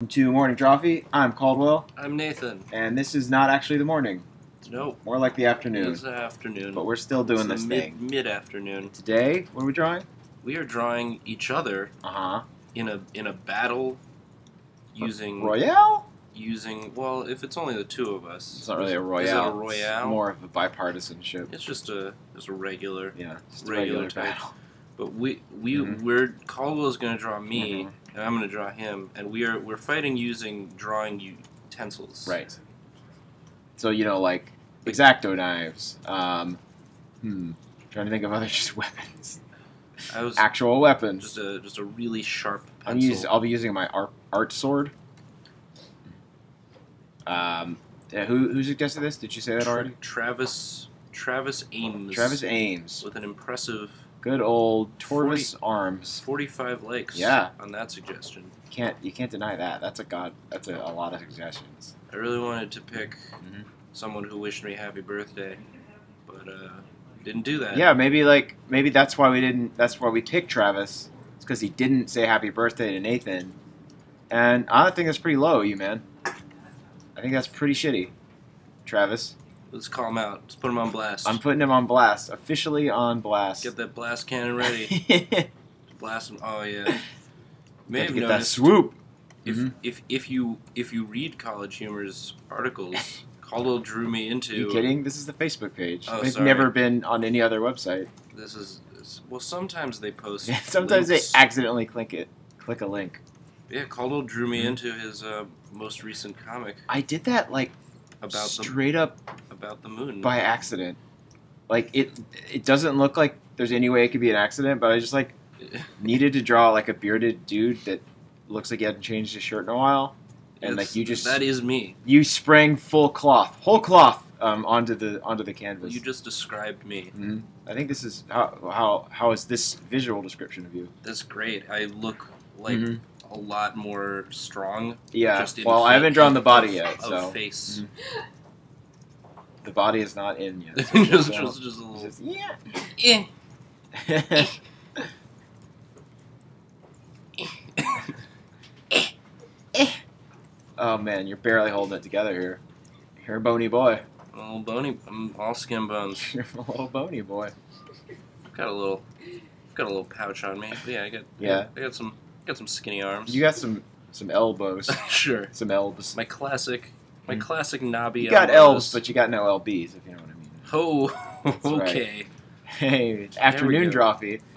Welcome to Morning Drawfee. I'm Caldwell, I'm Nathan. and this is not actually the morning, Nope. more like the afternoon. It's the afternoon. But we're still doing It's this mid, thing. Mid afternoon. Today, what are we drawing? We are drawing each other Uh huh. in a in a battle using Royale? using well, if it's only the two of us. It's not really a Is royale. it a It's more of a bipartisanship. It's just a just a regular. Yeah, just Regular regular, type. battle. But we we Mhm. we're Caldwell's gonna draw me Mhm. And I'm gonna draw him and we are we're fighting using drawing utensils. Right. So you know, like exacto knives. Um, hmm. Trying to think of other just weapons. I was Actual weapons. just a just a really sharp I'm pencil. use, I'll be using my art, art sword. Um, yeah, who who suggested this? Did you say that Tra- already? Travis Travis Ames. Travis Ames. with an impressive Good old Torvis Arms. 45 likes Yeah. on that suggestion. You can't you can't deny that. That's a god. That's a, a lot of suggestions. I really wanted to pick Mhm. someone who wished me happy birthday, but uh, didn't do that. Yeah, maybe like maybe that's why we didn't. That's why we picked Travis. It's because he didn't say happy birthday to Nathan, and I think that's pretty low, you man. I think that's pretty shitty, Travis. Let's call him out. Let's put him on blast. I'm putting him on blast, officially on blast. Get that blast cannon ready. Blast him. Oh yeah. You May have get that swoop. if, Mhm. if if you if you read College Humor's articles, Caldwell drew me into. Are you kidding? This is the Facebook page. Oh, They've sorry. never been on any other website. This is well. Sometimes they post. Sometimes links. they accidentally click it, click a link. Yeah, Caldwell drew me Mhm. into his uh, most recent comic I did that like about the straight up about the moon. by accident. Like it, it doesn't look like there's any way it could be an accident, but I just like needed to draw like a bearded dude that looks like he hadn't changed his shirt in a while, and It's- like you just that is me. you sprang full cloth, whole cloth, um, onto the onto the canvas. You just described me. Mhm. I think this is how how how is this visual description of you? That's great. I look like Mhm. a lot more strong. Yeah. just in Well, I haven't drawn the body of- yet, of so face. The body is not in yet. so just, just, just a little. just- yeah. Eh. oh man, you're barely holding it together here. You're a bony boy. A Little bony, I'm all skin bones. You're a little bony boy. Got a little, got a little pouch on me. But yeah, I got. Yeah. I got some, got some skinny arms. You got some some elbows, sure. some elbows. My classic, my Mm. classic knobby. You got elbows. elves, but you got no lbs, if you know what I mean. Oh, That's right. okay. Hey, afternoon go.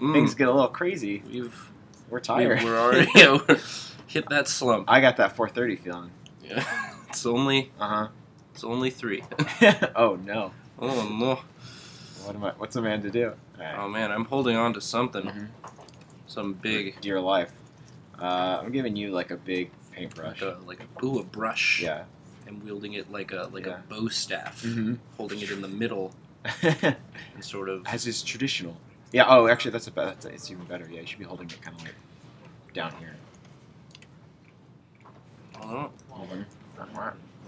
Mm. Things get a little crazy. We've, We're tired. we're already yeah, we're, hit that slump. I got that 4:30 feeling. Yeah. It's only, Uh it's only three. huh. oh no. Oh no. What am I? What's a man to do? Oh man, I'm holding on to something. Mhm. Some big, Dear life. Uh, I'm giving you like a big paintbrush. uh, like ooh, a brush. Yeah. And wielding it like a like Yeah. a bow staff, hmm holding it in the middle and sort of. As is traditional. Yeah. Oh, actually, that's a better. That's it's even better. Yeah, you should be holding it kind of like down here. Oh,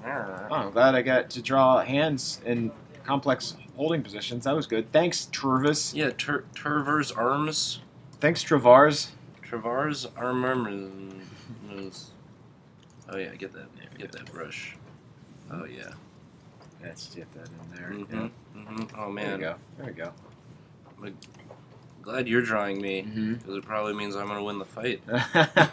Oh, I'm glad I got to draw hands in complex holding positions. That was good. Thanks, Travis. Yeah, Tur- Turver's arms. Thanks, Travars. Travar's arms. Oh yeah, get that, get that brush. Oh yeah. Let's get that in there. hmm hmm Oh Yeah. There we man, go. There we go. glad you're drawing me Mm-hmm. because it probably means I'm gonna win the fight.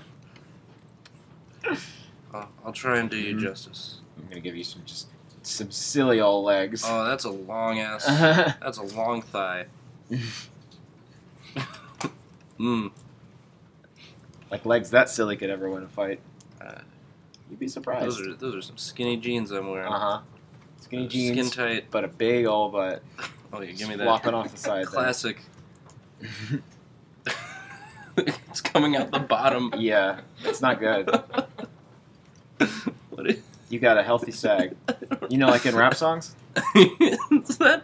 I'll, I'll try and do you Mhm. justice. I'm gonna give you some just some silly old legs. Oh, that's a long ass. That's a long thigh. Mmm. like legs that silly could ever win a fight. Uh, You'd be surprised. Those are those are some skinny jeans I'm wearing. Uh huh. Skinny Uh, jeans, Skin tight. but a big old butt. Oh yeah, give me flopping that. off the side. Classic. it's coming out the bottom. yeah, it's not good. what is, You got a healthy sag. You know, like in rap songs, is that?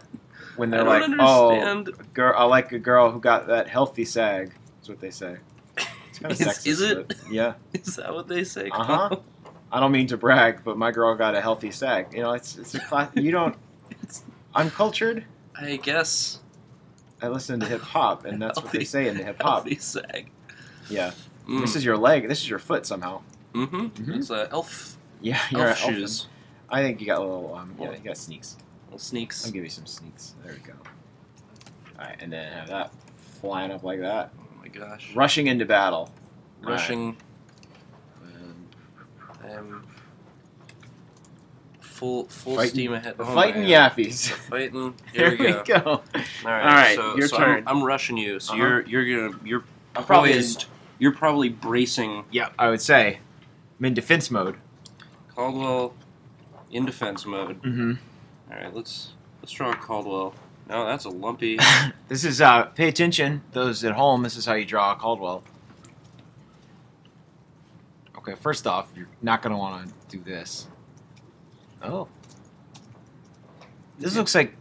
when they're like, "Oh, girl, I like a girl who got that healthy sag." That's what they say. It's kind of Is- sexist. is it? yeah. Is that what they say? Uh-huh. I don't mean to brag, but my girl got a healthy sag. You know, it's it's a class. You don't. I'm cultured. I guess. I listen to hip hop, and that's what they say in the hip hop. Healthy sag. Yeah. Mm. This is your leg. This is your foot somehow. Mm-hmm. Mhm. It's uh, elf Yeah, you're elf an elfin. shoes. I think you got a little. Um, yeah, you got sneaks. Little sneaks. I'll give you some sneaks. There we go. All right, and then have that flying up like that, Oh my gosh. rushing into battle. Rushing. Um, full full Fighting- steam ahead. Oh fighting my God. Yappies. Fighting. Here, we go. All right. All right, so, your so turn. I'm, I'm rushing you. So Uh-huh. you're you're gonna you're I'm probably in- poised. You're probably bracing Yeah, I would say. I'm in defense mode. Caldwell in defense mode. Mm-hmm. All right. Let's let's draw Caldwell. No, that's a lumpy. this is uh pay attention, those at home, this is how you draw a Caldwell. Okay, first off, you're not gonna wanna do this. Oh. This looks like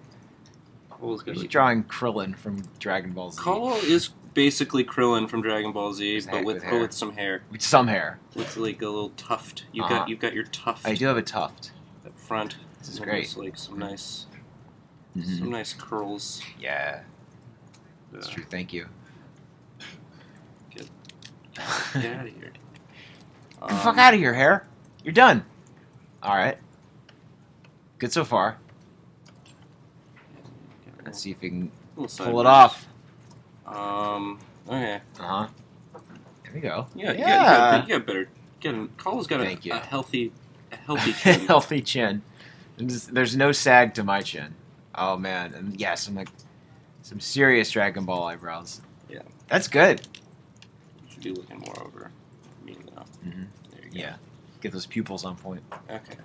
Caldwell's got you're drawing Krillin from Dragon Ball Z. Caldwell is basically Krillin from Dragon Ball Z, but with, with with some hair. With some hair. With like a little tuft. You've Uh-huh. got you've got your tuft I do have a tuft. up front. This is great. like some nice Mhm. some nice curls. Yeah, that's Uh, true. Thank you. Get out of here. Get the fuck Um, out of here, hair. You're done. All right. Good so far. Let's see if we can pull it off. Um. Okay. Uh huh. There we go. Yeah. Yeah. you got better. Get. Caldwell's got a, you. a healthy, a healthy chin. Healthy chin. There's, there's no sag to my chin. Oh man, and yes, I'm like some serious Dragon Ball eyebrows. Yeah. That's good. You should be looking more over Mhm. There you go. Yeah. Get those pupils on point. Okay.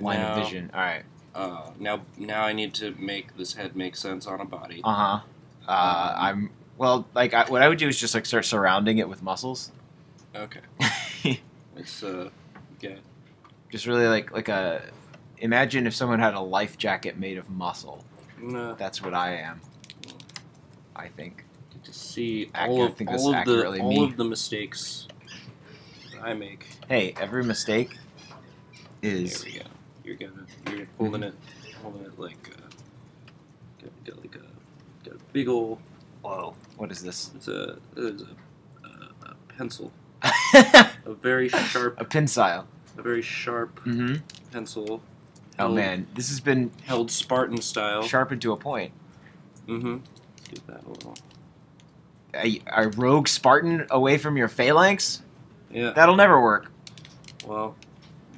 Line now, of vision. All right. Uh, now, now I need to make this head make sense on a body. Uh huh. Uh, I'm well. Like I, what I would do is just like start surrounding it with muscles. Okay. It's uh, get just really like like a. Imagine if someone had a life jacket made of muscle. no. That's what I am. I think. to see all of, think all of the accurately all me. of the mistakes I make. Hey, every mistake There is we go. You're gonna you're holding it, holding it like uh, got, got like a got a big old. whoa. What is this? It's a it's a, a, a pencil, a very sharp, a pencil. a very sharp Mm-hmm. pencil. Oh held- man, this has been held Spartan style. sharpened to a point. Mm-hmm. Get that a little. A, a rogue Spartan away from your phalanx? Yeah. That'll never work. Well,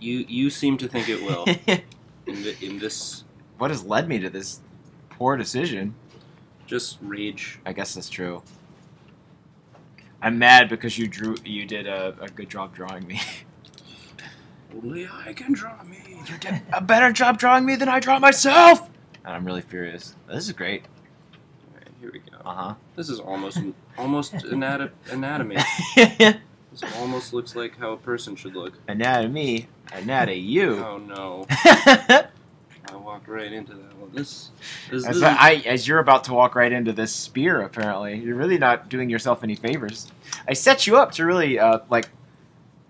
you you seem to think it will in the, in this what has led me to this poor decision? just rage. I guess that's true. I'm mad because you drew. You did a, a good job drawing me. Only I can draw me. you did a better job drawing me than I draw myself. And I'm really furious. This is great. Alright, here we go. Uh huh. This is almost almost anat- anatomy. This almost looks like how a person should look. Anatomy. Anatomy. You. Oh no! I walked right into that one. This, this, As, this I, as you're about to walk right into this spear, apparently, you're really not doing yourself any favors. I set you up to really, uh, like,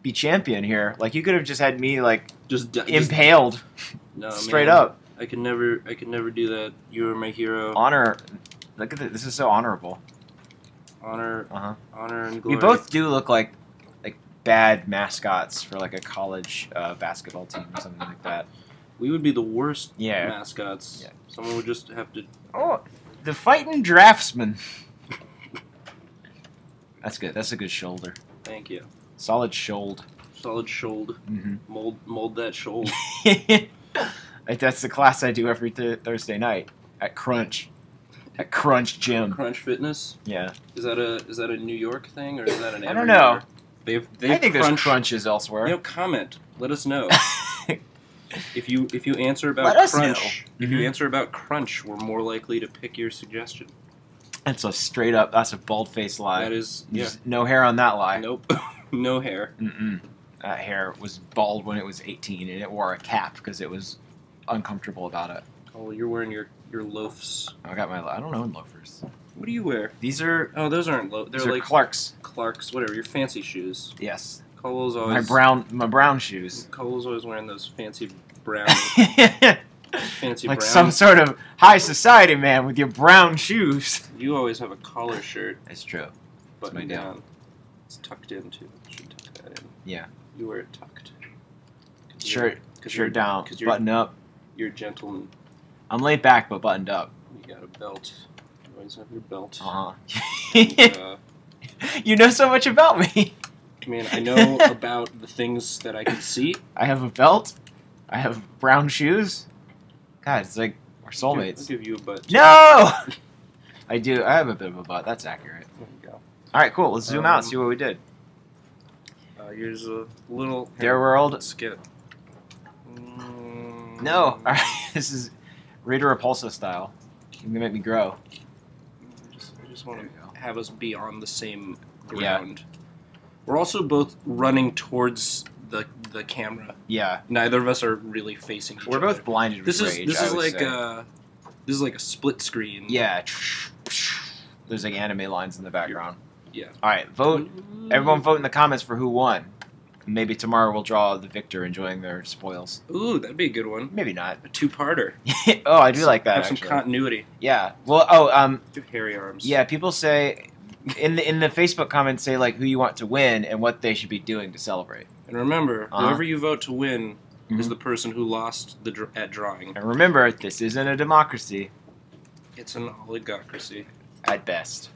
be champion here. Like, you could have just had me, like, just, di- just impaled no, straight man. up. I could never, I could never do that. You are my hero. Honor. Look at this. This is so honorable. Honor, Uh huh. honor, and glory. We both do look like bad mascots for like a college uh, basketball team or something like that. We would be the worst Yeah. mascots. Yeah. Someone would just have to. Oh, the fighting draftsman. That's good. That's a good shoulder. Thank you. Solid shoulder. Solid shoulder. Mm-hmm. Mold, mold that shoulder. That's the class I do every th- Thursday night at Crunch. At Crunch Gym. Crunch Fitness. Yeah. Is that a is that a New York thing or is that an? I don't everywhere? know. They've they've I think there's crunch, crunches elsewhere. You know, comment. Let us know if you if you answer about Let crunch. know. If you Mhm. answer about crunch, we're more likely to pick your suggestion. That's a straight up. That's a bald faced lie. That is yeah. There's no hair on that lie. Nope. no hair. Mm-mm. That hair was bald when it was 18, and it wore a cap because it was uncomfortable about it. Oh, you're wearing your your loafs. I got my. I don't know loafers. What do you wear? These are. Oh, those aren't loaf. They're These are like Clarks. Clarks, whatever. Your fancy shoes. Yes. Colo's always My brown. My brown shoes. Colo's always wearing those fancy brown, like fancy brown. some sort of high society man with your brown shoes. You always have a collar shirt That's true. buttoned my down. It's tucked in too. Should tuck that in. Yeah. You wear it tucked. Shirt, shirt down, 'cause you're, button up. you're a gentleman. I'm laid back but buttoned up. You got a belt. You always have your belt. Uh And, huh. uh, you know so much about me. I mean, I know about the things that I can see. I have a belt. I have brown shoes. God, it's like we're I'll soulmates. give you a butt. No. I do. I have a bit of a butt. That's accurate. There you go. All right, cool. Let's zoom out. Um, See what we did. Uh, here's a little. Their world. Let's get. Mm, No. All right. This is Rita Repulsa style. You're gonna make me grow. I just, I just want There you go. to have us be on the same Yeah. ground. We're also both running towards the the camera. Yeah. Neither of us are really facing each We're other. both blinded This with is rage. this is like say. uh this is like a split screen. Yeah. There's like anime lines in the background. Yeah. All right, vote. Everyone vote in the comments for who won. Maybe tomorrow we'll draw the victor enjoying their spoils. Ooh, that'd be a good one. Maybe not. A two-parter. oh, I do like that. Have some actually. continuity. yeah. Well, oh, um, hairy arms. yeah. People say in the in the Facebook comments say like who you want to win and what they should be doing to celebrate. And remember, Uh-huh. whoever you vote to win is Mhm. the person who lost the dr- at drawing. And remember, this isn't a democracy It's an oligarchy. at best.